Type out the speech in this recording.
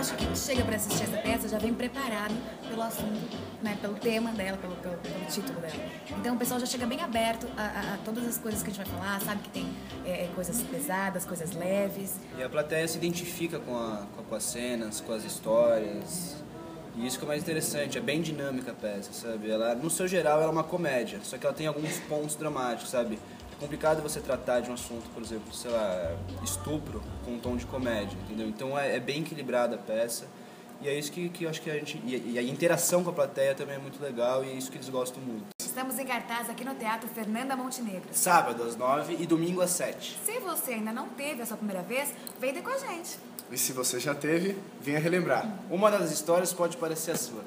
acho que quem chega para assistir essa peça já vem preparado pelo assunto, né, pelo tema dela, pelo, pelo, pelo título dela. Então o pessoal já chega bem aberto a, a, a, todas as coisas que a gente vai falar, sabe que tem é, é coisas pesadas, coisas leves. E a plateia se identifica com, a, com as cenas, com as histórias. E isso que é mais interessante, é bem dinâmica a peça, sabe? Ela, no seu geral, ela é uma comédia, só que ela tem alguns pontos dramáticos, sabe? É complicado você tratar de um assunto, por exemplo, sei lá, estupro com um tom de comédia, entendeu? Então é, é bem equilibrada a peça. E é isso que, que eu acho que a gente. E, a interação com a plateia também é muito legal e é isso que eles gostam muito. Estamos em cartaz aqui no Teatro Fernanda Montenegro. Sábado às nove e domingo às sete. Se você ainda não teve a sua primeira vez, venha com a gente. E se você já teve, venha relembrar. Uma das histórias pode parecer a sua.